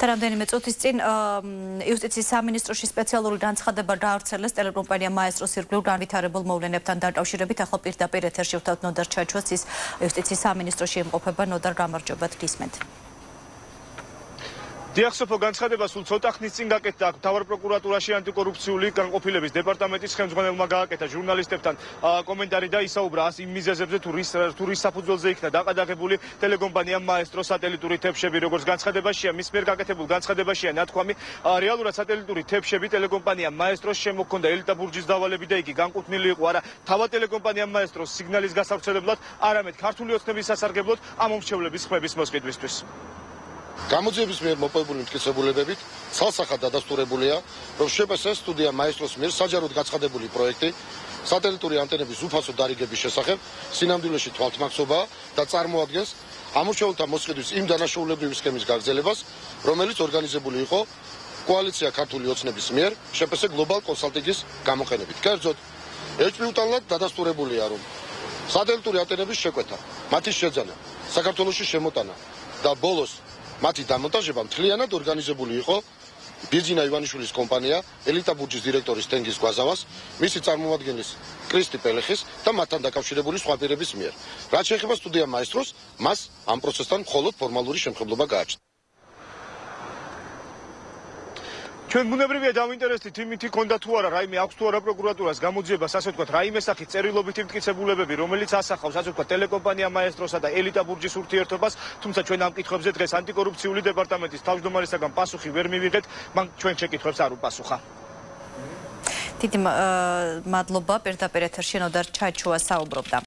და რამდენიმე წუთის წინ იუსტიციის სამინისტროში სპეციალური განცხადება დაარჩელეს ტელეკომპანია მაესტროს ირგვლივ განვითარებულ მოვლენებთან დაკავშირებით. ახლა პირდაპირ ეთერში ვთავთ ნოდარ ჩაჩვას ის იუსტიციის სამინისტროში იმყოფება ნოდარ გამარჯობა თქისმენთ. დიახსოფო განცხადება სულ ცოტა ხნის წინ გაკეთდა. თავარ პროკურატურაში ანტიკორუფციული განყოფილების დეპარტამენტის ხელმძღვანელმა გააკეთა ჟურნალისტებთან კომენტარი და ისაუბრა ას იმ მიზეზებზე თუ რის თუ რის საფუძველზე იქნა დაყადაღებული ტელეკომპანია მაესტრო სატელიტური თებშები როგორც განცხადებაშია მის მიერ გაკეთებულ განცხადებაშია ნათქვამი. რეალურად სატელიტური თებშები ტელეკომპანია მაესტროს შემოქონდა ელიტა ბურჯის დავალები და იგი განკუთვნილი იყო. არა თავად ტელეკომპანია მაესტროს სიგნალის გასავრცელებლად არამედ ქართული ოცნების სასარგებლოდ ამ მომრჩევლების ხმების მოსყიდვისთვის გამოძიების მიერ მოპოვებული მტკიცებულებებით ცალსახად დადასტურებულია, რომ შპს სტუდია მაესტროს მიერ საჯაროდ გაცხადებული პროექტი სატელიტური ანტენების უფასო დარიგების შესახებ სინამდვილეში თვალთმახსობა და წარმოადგენს ამორჩეულთა მოსყიდვის იმ დანაშაულებრივი სქემის გაგრძელებას, რომელიც ორგანიზებული იყო კოალიცია ქართული ოცნების მიერ შპს გლობალ კონსალტინგის გამოყენებით. კერძოდ, ეჭვიუტანლად დადასტურებულია, რომ სატელიტური ანტენების შეკვეთა, მათი შეძენა, საქართველოსში შემოტანა და ბოლოს მათი დამონტაჟება მთლიანად ორგანიზებული იყო ბიძინა ივანიშვილის კომპანია ელიტა ბურჯის დირექტორის თენგის გვაზავას მისი წარმომადგენლის კრისტი პელეხის და მათთან დაკავშირებული სხვა პირების მიერ. რაც შეეხება სტუდია მაესტროს მას ამ პროცესთან მხოლოდ ფორმალური შემხებლობა გააჩნდა ჩვენ ბუნებრივია დავინტერესდით იმით იქონდა თუ არა რაიმე აქვს თუ არა პროკურატურას გამოძიებას ასე ვთქვათ რაიმე სახის წერილობითი მტკიცებულებები რომელიც ასახავს ასე ვთქვათ ტელეკომპანია მაესტროსა და ელიტა ბურჯის ურთიერთობას თუმცა ჩვენ ამ კითხვებზე დღეს ანტიკორუფციული დეპარტამენტის თავმჯდომარესაგან პასუხი ვერ მივიღეთ მან ჩვენ შეკითხვებს არ უპასუხა. დიდი მადლობა. პირდაპირ ეთერში ნოდარ ჩაჩუა საუბრობდა